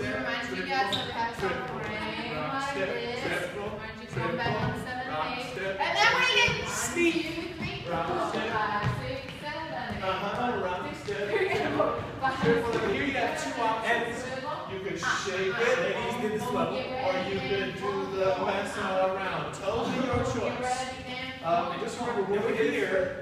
Step, reminds you guys of how to like step, this. Step, you to come back on seven, rock, eight. Step, and then we're going to rock, step. Uh-huh, rock, six, step. Uh, here you have two options. You could shake it, and did this level. Or you can do the last all around. Totally your choice. Um, just remember, when we're here, you're.